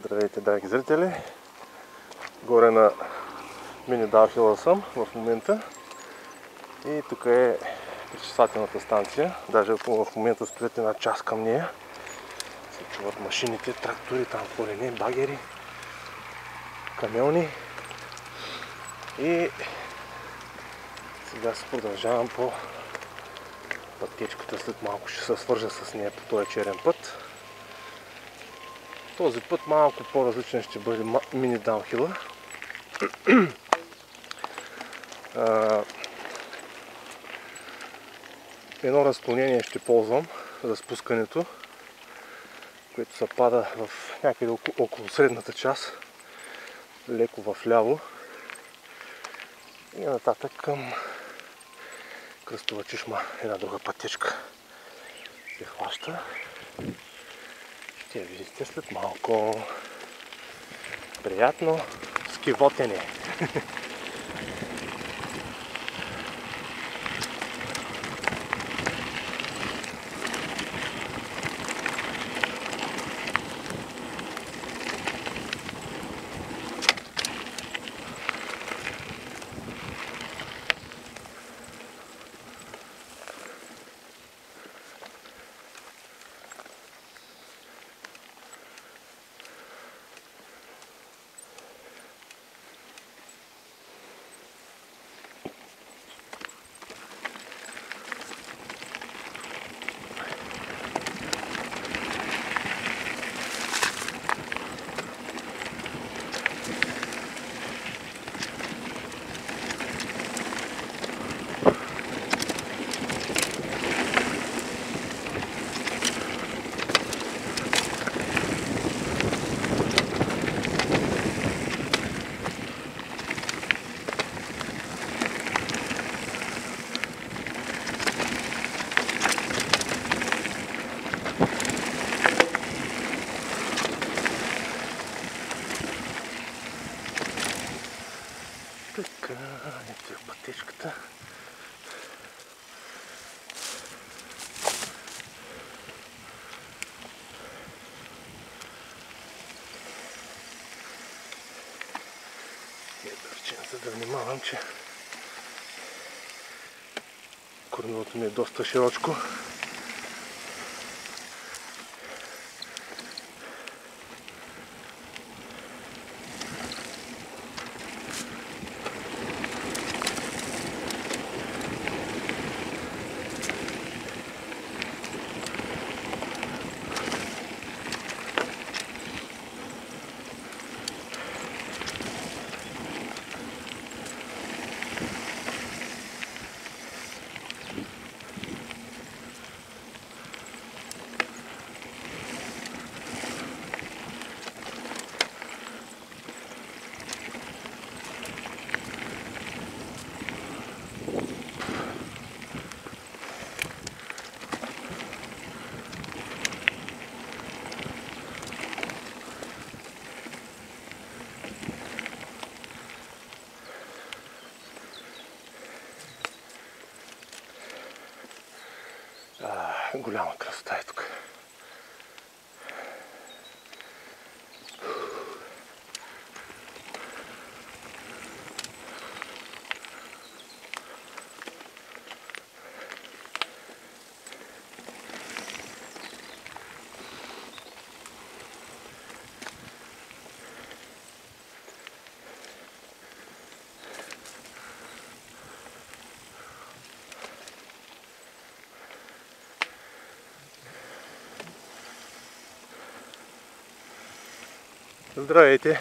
Здравейте, драги зрители! Горе на мини Далхила съм в момента и тук е пречиствателната станция. Даже в момента стоят една част към нея. Се чуват машините, трактори, там колене, багери, камиони. И сега се продължавам по пътечката. След малко ще се свържа с нея по този черен път. Този път малко по-различен ще бъде мини даунхила. Едно разклонение ще ползвам за спускането, което се пада в някъде около средната част, леко в ляво и нататък към кръстова чешма, една друга пътечка се хваща. Ще видите след малко. Приятно скивотене. за да внимавам, че корнилото ми е доста широчко. Гуляла красавица. Здравейте!